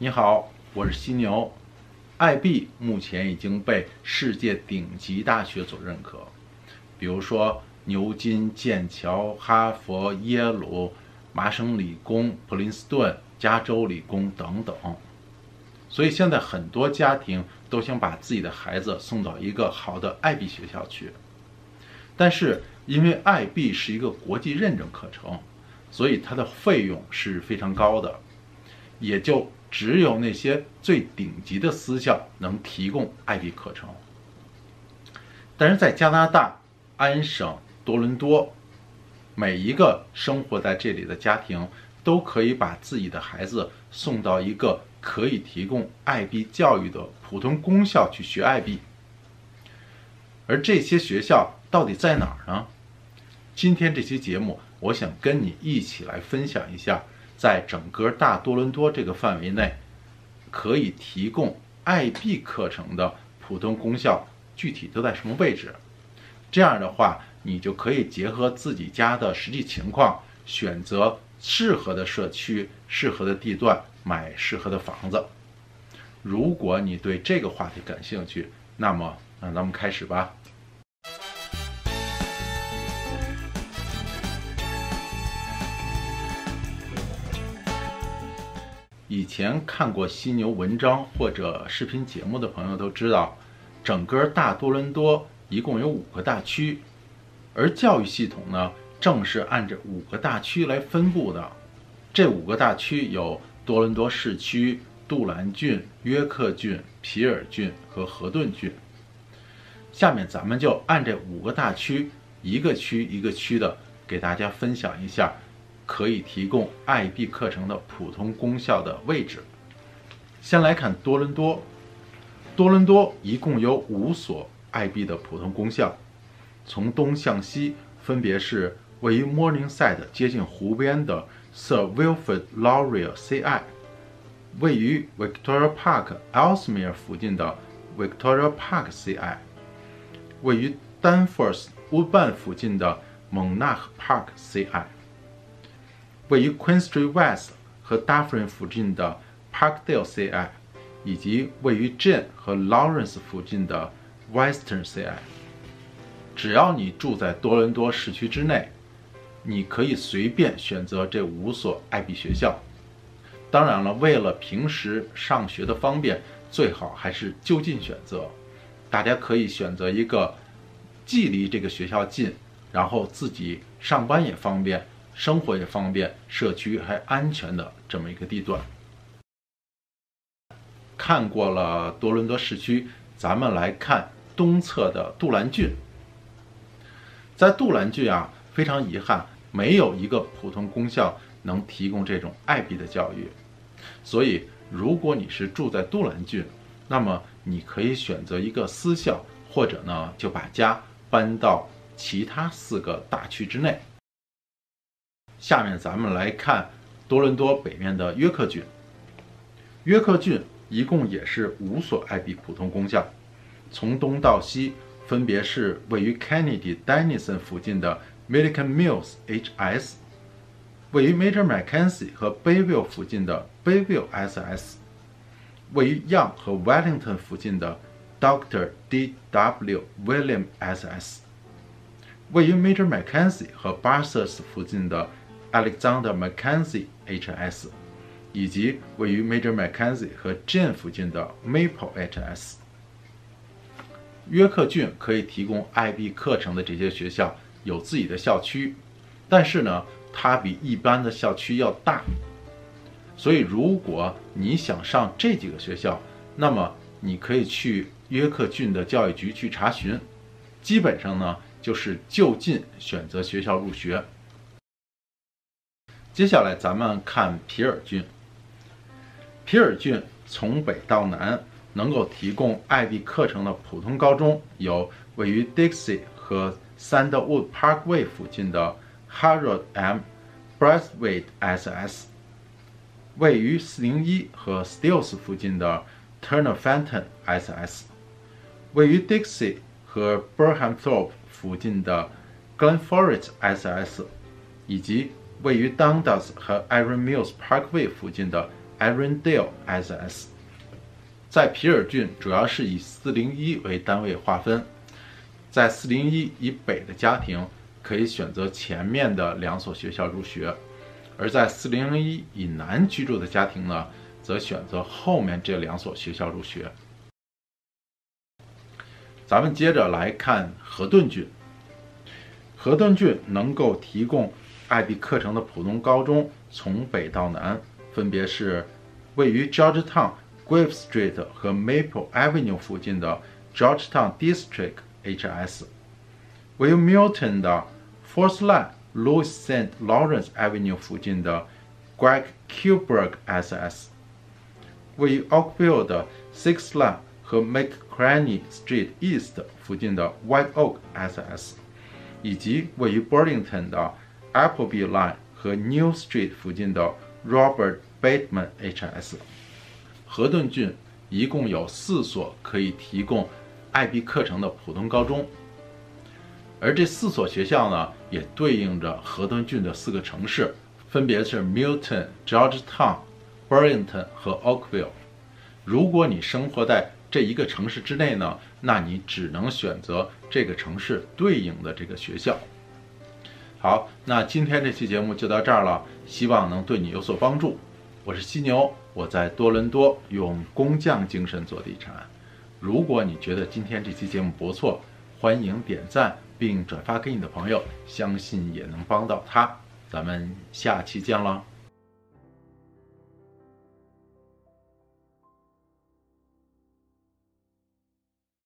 你好，我是犀牛。IB 目前已经被世界顶级大学所认可，比如说牛津、剑桥、哈佛、耶鲁、麻省理工、普林斯顿、加州理工等等。所以现在很多家庭都想把自己的孩子送到一个好的 IB 学校去，但是因为 IB 是一个国际认证课程。所以它的费用是非常高的，也就只有那些最顶级的私校能提供 IB 课程。但是在加拿大安省多伦多，每一个生活在这里的家庭都可以把自己的孩子送到一个可以提供 IB 教育的普通公校去学 IB。而这些学校到底在哪儿呢？今天这期节目。我想跟你一起来分享一下，在整个大多伦多这个范围内，可以提供 IB 课程的普通公校具体都在什么位置。这样的话，你就可以结合自己家的实际情况，选择适合的社区、适合的地段，买适合的房子。如果你对这个话题感兴趣，那么，那咱们开始吧。以前看过犀牛文章或者视频节目的朋友都知道，整个大多伦多一共有五个大区，而教育系统呢，正是按这五个大区来分布的。这五个大区有多伦多市区、杜兰郡、约克郡、皮尔郡和河顿郡。下面咱们就按这五个大区，一个区一个区的给大家分享一下。可以提供 IB 课程的普通公校的位置。先来看多伦多，多伦多一共有五所 IB 的普通公校，从东向西分别是位于 Morningside 接近湖边的 Sir Wilfrid Laurier CI，位于 Victoria Park Elsmere 附近的 Victoria Park CI，位于 Danforth Woodbine 附近的 Monarch Park CI。位于 Queen Street West 和 Dufferin 附近的 Parkdale CI，以及位于 Jane 和 Lawrence 附近的 Western CI。只要你住在多伦多市区之内，你可以随便选择这五所 IB 学校。当然了，为了平时上学的方便，最好还是就近选择。大家可以选择一个既离这个学校近，然后自己上班也方便。生活也方便，社区还安全的这么一个地段。看过了多伦多市区，咱们来看东侧的杜兰郡。在杜兰郡啊，非常遗憾，没有一个普通公校能提供这种 IB 的教育。所以，如果你是住在杜兰郡，那么你可以选择一个私校，或者呢，就把家搬到其他四个大区之内。下面咱们来看多伦多北面的约克郡。约克郡一共也是五所 IB 普通公校，从东到西分别是位于 Kennedy-Denison 附近的 Milliken Mills HS，位于 Major Mackenzie 和 Bayville 附近的 Bayville SS，位于 Young 和 Wellington 附近的 Doctor D.W. William SS，位于 Major Mackenzie 和 Bathurst 附近的 Alexander Mackenzie HS，以及位于 Major Mackenzie 和 Jane 附近的 Maple HS。约克郡可以提供 IB 课程的这些学校有自己的校区，但是呢，它比一般的校区要大。所以，如果你想上这几个学校，那么你可以去约克郡的教育局去查询。基本上呢，就是就近选择学校入学。接下来咱们看皮尔郡。皮尔郡从北到南能够提供 IB 课程的普通高中有位于 Dixie 和 Sandwood Parkway 附近的 Harold M. Braithwaite SS，位于401和 Stills 附近的 Turner Fenton SS，位于 Dixie 和 Burhamthorpe 附近的 Glenforest SS，以及位于 Dundas 和 Iron Mills Parkway 附近的 Arendelle SS。在皮尔郡，主要是以401为单位划分，在401以北的家庭可以选择前面的两所学校入学，而在401以南居住的家庭呢，则选择后面这两所学校入学。咱们接着来看河顿郡。河顿郡能够提供艾比课程的普通高中，从北到南分别是位于 Georgetown Grave Street 和 Maple Avenue 附近的 Georgetown District HS，位于 Milton 的 Fourth Line Louis Saint Lawrence Avenue 附近的 Greg Kuberg SS，位于 Oakville 的 Sixth Line 和 McCranny Street East 附近的 White Oak SS。以及位于 Burlington 的 Appleby Line 和 New Street 附近的 Robert Bateman HS。河顿郡一共有四所可以提供 IB 课程的普通高中，而这四所学校呢，也对应着河顿郡的四个城市，分别是 Milton、Georgetown、Burlington 和 Oakville。如果你生活在这一个城市之内呢，那你只能选择这个城市对应的这个学校。好，那今天这期节目就到这儿了，希望能对你有所帮助。我是犀牛，我在多伦多用工匠精神做地产。如果你觉得今天这期节目不错，欢迎点赞并转发给你的朋友，相信也能帮到他。咱们下期见了。